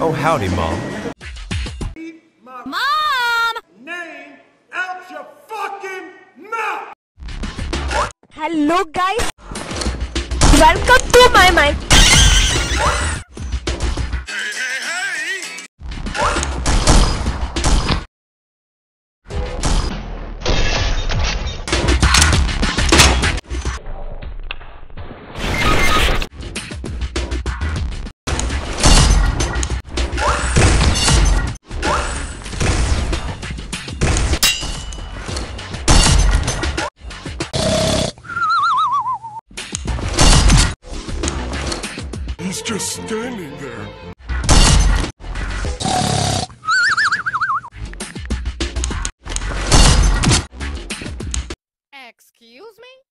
Oh, howdy, Mom. Mom! name out your fucking mouth! Hello guys. Welcome to my mind. was just standing there. Excuse me?